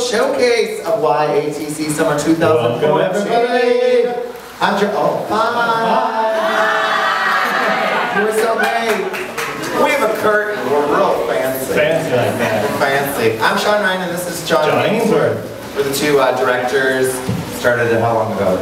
showcase of YATC Summer 2014. Welcome, everybody. I'm Joe. Oh, bye. You were so great. We have a curtain. We're real fancy. Fancy like that. Fancy. I'm Sean Ryan and this is John, John Ainsworth. We're the two uh, directors. Started it how long ago?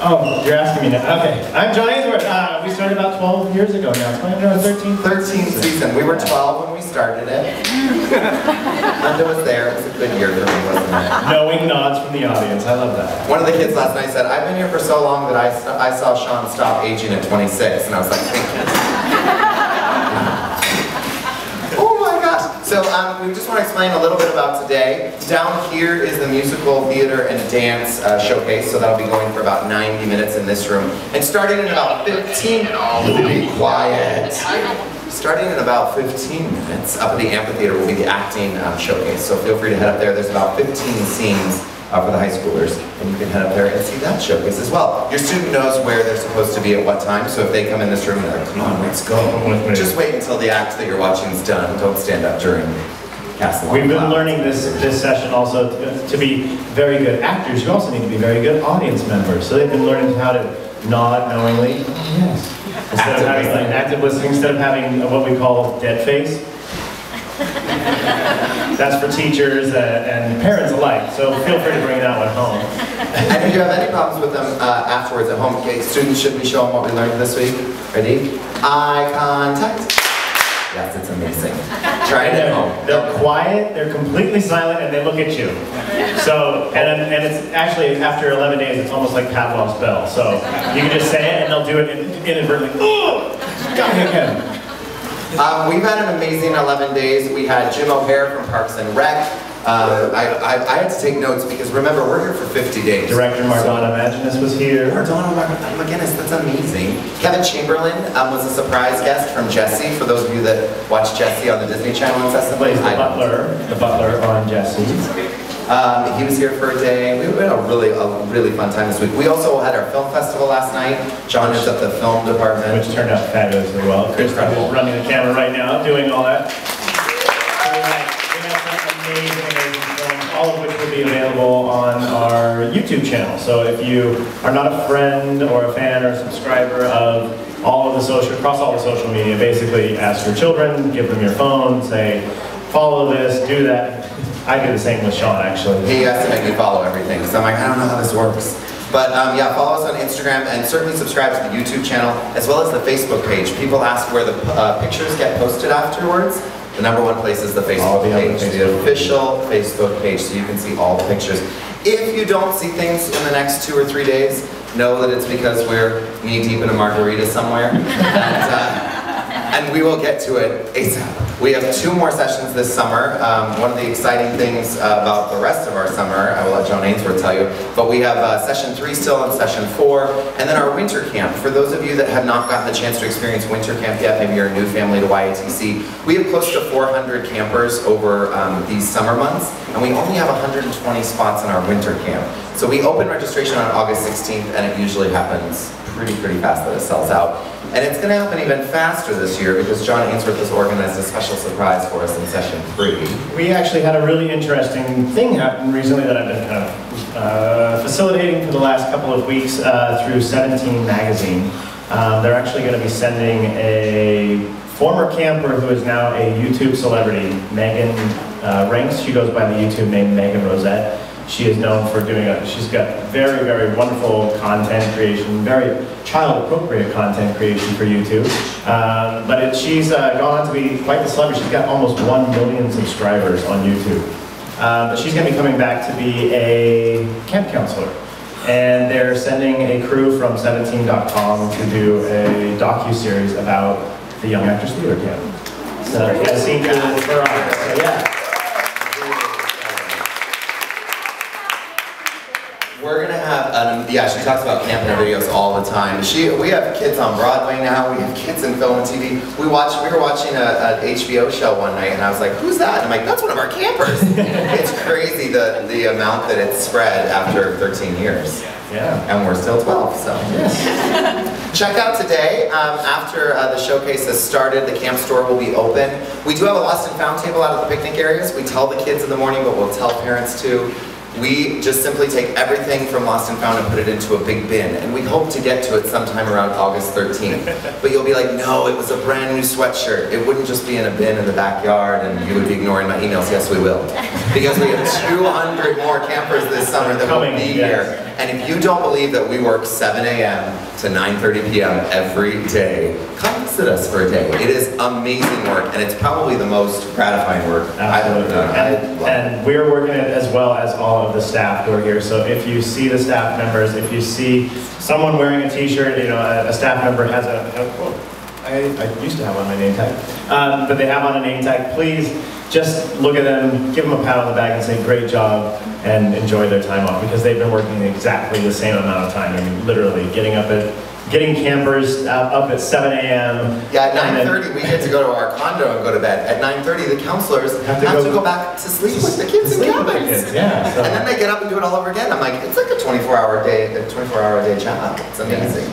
Oh, you're asking me now. Okay, I'm John Ainsworth. Uh, we started about 12 years ago now. 20 or 13? 13th season. We were 12 when we started it. Linda was there. It was a good year for me, wasn't it? Knowing nods from the audience. I love that. One of the kids last night said, I've been here for so long that I, I saw Sean stop aging at 26. And I was like, thank you. oh my gosh. So um, we just want to explain a little bit about today. Down here is the musical, theater, and dance uh, showcase. So that'll be going for about 90 minutes in this room. And starting in about 15, be quiet. Starting in about 15 minutes, up at the amphitheater will be the acting um, showcase. So feel free to head up there. There's about 15 scenes uh, for the high schoolers, and you can head up there and see that showcase as well. Your student knows where they're supposed to be at what time, so if they come in this room and they're like, come on, let's go. Just wait until the act that you're watching is done. Don't stand up during cast along We've been learning this this session also to, to be very good actors. You also need to be very good audience members. So they've been learning how to nod knowingly. Yes. Instead Active of having like active listening, instead of having what we call dead face. That's for teachers and parents alike. So feel free to bring that one home. And if you have any problems with them uh, afterwards at home, okay, students should be showing what we learned this week. Ready? Eye contact. Yes, it's amazing. Try it at home. They're quiet, they're completely silent, and they look at you. So, and, and it's actually, after 11 days, it's almost like Pavlov's bell. So you can just say it, and they'll do it inadvertently. Oh, got again. Um, we've had an amazing 11 days. We had Jim O'Heir from Parks and Rec. Um, I, I, I had to take notes because remember, we're here for 50 days. Director Mardana Maginus was here. Mardonna Mar- McGinnis, that's amazing. Kevin Chamberlin um, was a surprise guest from Jessie. For those of you that watch Jessie on the Disney Channel incessantly, Plays the butler, the butler on Jessie. Um, he was here for a day. We had a really, a really fun time this week. We also had our film festival last night. John is at the film department. Which turned out fabulously well. Chris is running the camera right now, doing all that. We had, some amazing, amazing films, all of which will be available on our YouTube channel. So if you are not a friend or a fan or a subscriber of all of the social, across all the social media, basically ask your children, give them your phone, say, follow this, do that. I do the same with Sean, actually. He has to make me follow everything because I'm like, I don't know how this works. But um, yeah, follow us on Instagram and certainly subscribe to the YouTube channel as well as the Facebook page. People ask where the uh, pictures get posted afterwards. The number one place is the Facebook the page, Facebook the official Facebook page, so you can see all the pictures. If you don't see things in the next two or three days, know that it's because we're knee deep in a margarita somewhere. and, uh, and we will get to it ASAP. We have two more sessions this summer. Um, one of the exciting things uh, about the rest of our summer, I will let Joan Ainsworth tell you, but we have uh, session three still and session four, and then our winter camp. For those of you that have not gotten the chance to experience winter camp yet, maybe you're a new family to YATC, we have close to 400 campers over um, these summer months, and we only have 120 spots in our winter camp. So we open registration on August 16th, and it usually happens pretty, pretty fast that it sells out. And it's going to happen even faster this year because John Ainsworth has organized a special surprise for us in session three. We actually had a really interesting thing happen recently that I've been kind of uh, facilitating for the last couple of weeks uh, through 17 Magazine. Um, they're actually going to be sending a former camper who is now a YouTube celebrity, Megan uh, Ranks. She goes by the YouTube name Megan Rosette. She is known for doing a, she's got very, very wonderful content creation, very child-appropriate content creation for YouTube. Um, but it, she's uh, gone on to be quite the celebrity. She's got almost 1 million subscribers on YouTube. Um, but she's going to be coming back to be a camp counselor. And they're sending a crew from 17.com to do a docu-series about the Young Actors Theater Camp. So, yeah, seen for for. So, yeah. We're gonna have, um, yeah, she talks about camp in her videos all the time. She, we have kids on Broadway now. We have kids in film and TV. We watched, we were watching a, a HBO show one night, and I was like, "Who's that?" And I'm like, "That's one of our campers." it's crazy the the amount that it's spread after 13 years, Yeah. and we're still 12. So, Yes. Check out today, um, after uh, the showcase has started, the camp store will be open. We do have a lost and found table out of the picnic areas. We tell the kids in the morning, but we'll tell parents too. We just simply take everything from Lost and Found and put it into a big bin, and we hope to get to it sometime around August 13th. But you'll be like, no, it was a brand new sweatshirt. It wouldn't just be in a bin in the backyard, and you would be ignoring my emails. Yes, we will. Because we have 200 more campers this summer that will Coming, be yes. here. And if you don't believe that we work 7 a.m. to 9.30 p.m. every day, come visit us for a day. It is amazing work, and it's probably the most gratifying work I've ever done. And, and we're working it as well as all of the staff who are here. So if you see the staff members, if you see someone wearing a t-shirt, you know, a, a staff member has a, a- well, I, I used to have on my name tag, um, but they have on a name tag, please just look at them, give them a pat on the back and say, great job, and enjoy their time off, because they've been working exactly the same amount of time. I mean, literally, getting up at, getting campers uh, up at 7 a.m. Yeah, at 9.30, we get to go to our condo and go to bed. At 9.30, the counselors have Have to, to go, go- back to sleep with the kids in the cabins. Yeah, so. And then they get up and do it all over again. I'm like, it's like a 24-hour day, a 24-hour day job. It's amazing.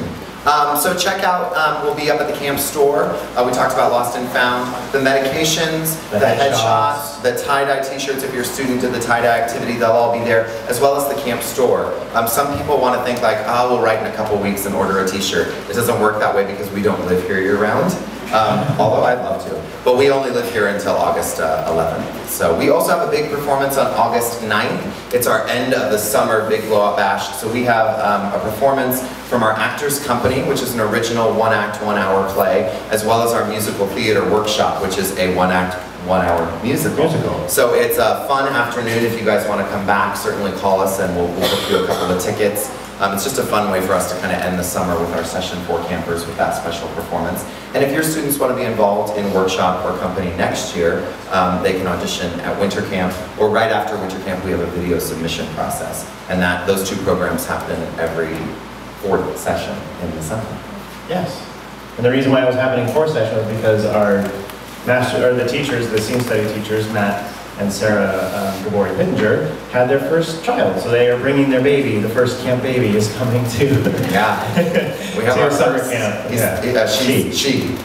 Um, so check out, um, we'll be up at the camp store. Uh, we talked about Lost and Found. The medications, The the, headshots. headshots, the tie-dye t-shirts if you're a student did the tie-dye activity, they'll all be there, as well as the camp store. Um, some people want to think like, oh, we'll write in a couple weeks and order a t-shirt. It doesn't work that way because we don't live here year-round. Um, although I'd love to. But we only live here until August uh, 11th. So we also have a big performance on August 9th. It's our end of the summer Big Blowout Bash. So we have um, a performance from our Actors Company, which is an original one-act, one-hour play, as well as our musical theater workshop, which is a one-act, one-hour musical. Musical. So it's a fun afternoon. If you guys want to come back, certainly call us and we'll, we'll book you a couple of tickets. Um, it's just a fun way for us to kind of end the summer with our session for campers with that special performance. And if your students want to be involved in workshop or company next year, um, they can audition at winter camp or right after winter camp we have a video submission process. And that those two programs happen every fourth session in the summer. Yes. And the reason why it was happening four session was because our master, or the teachers, the scene study teachers, Matt and Sarah um, Gabori Pittenger, had their first child. So they are bringing their baby, the first camp baby is coming to. Yeah. We have our summer first- camp, he's- yeah. uh, she's, she.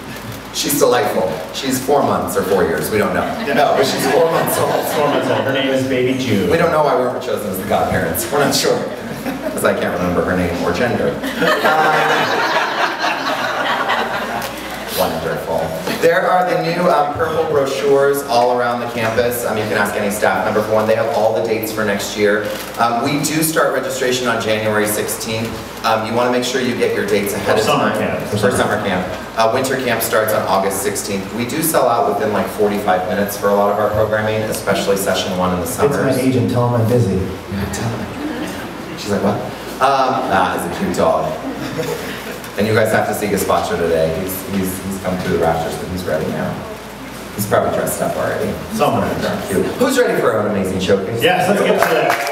She's delightful. She's four months or four years. We don't know. No, but she's four months old. Four months old. Her name is Baby June. We don't know why we weren't chosen as the godparents. We're not sure. Because I can't remember her name or gender. There are the new um, purple brochures all around the campus. Um, you can ask any staff member for one. They have all the dates for next year. Um, we do start registration on January 16th. Um, you want to make sure you get your dates ahead For of summer time. camp. For summer camp. Uh, winter camp starts on August 16th. We do sell out within like 45 minutes for a lot of our programming, especially session one in the summer. It's summers. my agent, tell him I'm busy. Tell him. She's like, what? Um, that is a cute dog. And you guys have to see Gazpacho today. He's, he's, he's come through the rafters, but he's ready now. He's probably dressed up already. Somewhere. Who's ready for an amazing showcase? Yes, let's get to that.